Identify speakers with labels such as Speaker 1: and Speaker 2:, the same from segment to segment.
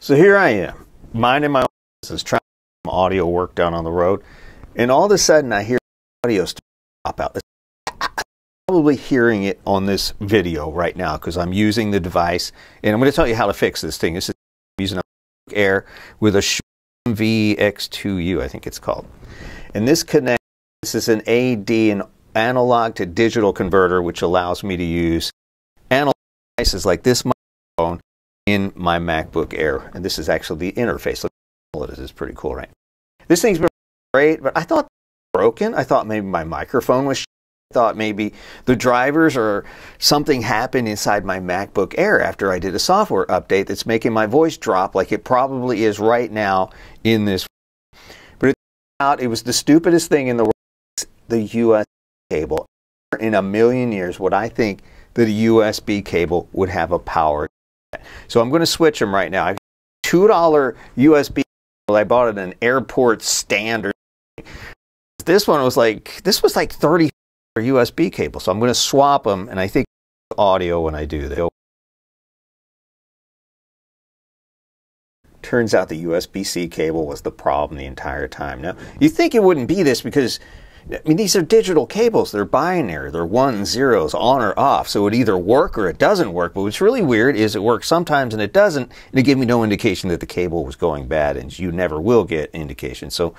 Speaker 1: So here I am, minding my own business, trying to audio work down on the road, and all of a sudden I hear audio stop out. Probably hearing it on this video right now because I'm using the device, and I'm going to tell you how to fix this thing. This is using a Air with a VX2U, I think it's called, and this connects. This is an AD, an analog to digital converter, which allows me to use analog devices like this microphone in my MacBook Air. And this is actually the interface. Look, this is pretty cool, right? This thing's been great, but I thought broken. I thought maybe my microphone was. I thought maybe the drivers or something happened inside my MacBook Air after I did a software update that's making my voice drop like it probably is right now in this. But it turned out it was the stupidest thing in the world. The USB cable. In a million years, would I think that a USB cable would have a power so I'm going to switch them right now. I've $2 USB. I bought it an airport standard. This one was like, this was like 30 USB cable. So I'm going to swap them and I think audio when I do that. Turns out the USB-C cable was the problem the entire time. Now, you think it wouldn't be this because I mean, these are digital cables. They're binary. They're one zeros, on or off. So it either work or it doesn't work. But what's really weird is it works sometimes and it doesn't. And it gave me no indication that the cable was going bad. And you never will get indication. So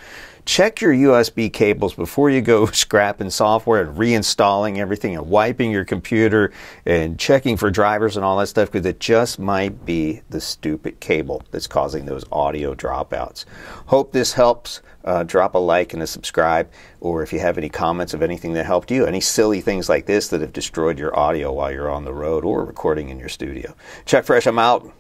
Speaker 1: check your USB cables before you go scrapping software and reinstalling everything and wiping your computer and checking for drivers and all that stuff because it just might be the stupid cable that's causing those audio dropouts. Hope this helps uh, drop a like and a subscribe. Or if you have any comments of anything that helped you, any silly things like this that have destroyed your audio while you're on the road or recording in your studio. Chuck Fresh, I'm out.